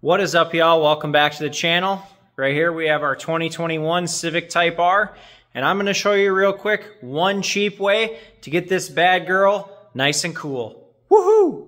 What is up, y'all? Welcome back to the channel. Right here we have our 2021 Civic Type R, and I'm going to show you real quick one cheap way to get this bad girl nice and cool. Woohoo!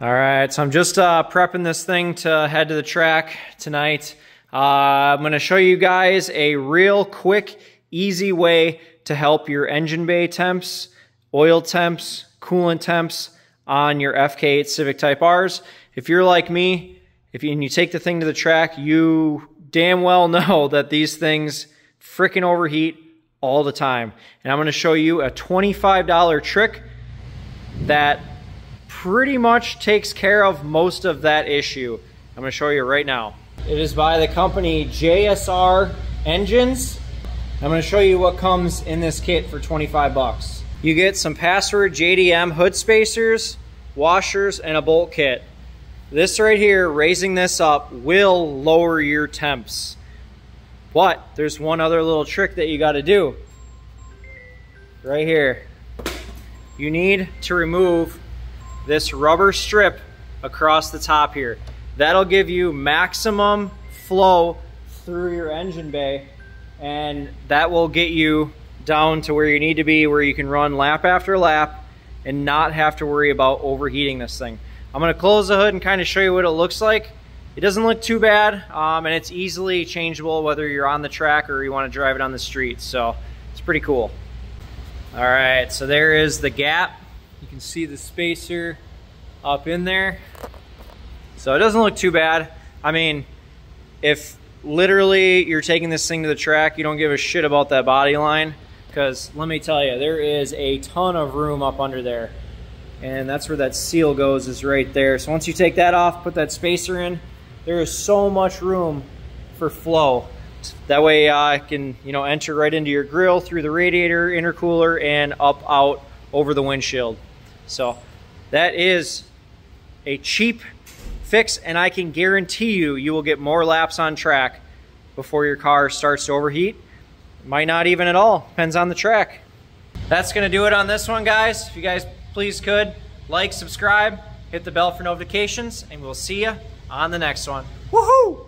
All right, so I'm just uh, prepping this thing to head to the track tonight. Uh, I'm going to show you guys a real quick, easy way to help your engine bay temps, oil temps, coolant temps on your FK8 Civic Type Rs. If you're like me, if you, and you take the thing to the track, you damn well know that these things freaking overheat all the time. And I'm going to show you a $25 trick that pretty much takes care of most of that issue. I'm gonna show you right now. It is by the company JSR Engines. I'm gonna show you what comes in this kit for 25 bucks. You get some Password JDM hood spacers, washers, and a bolt kit. This right here, raising this up, will lower your temps. But there's one other little trick that you gotta do. Right here. You need to remove this rubber strip across the top here. That'll give you maximum flow through your engine bay and that will get you down to where you need to be where you can run lap after lap and not have to worry about overheating this thing. I'm to close the hood and kind of show you what it looks like. It doesn't look too bad um, and it's easily changeable whether you're on the track or you want to drive it on the street. So it's pretty cool. All right, so there is the gap can see the spacer up in there. So it doesn't look too bad. I mean, if literally you're taking this thing to the track, you don't give a shit about that body line, because let me tell you, there is a ton of room up under there. And that's where that seal goes is right there. So once you take that off, put that spacer in, there is so much room for flow. That way uh, I can, you know, enter right into your grill through the radiator, intercooler, and up out over the windshield. So that is a cheap fix and I can guarantee you, you will get more laps on track before your car starts to overheat. Might not even at all, depends on the track. That's gonna do it on this one, guys. If you guys please could, like, subscribe, hit the bell for notifications, and we'll see you on the next one. Woohoo!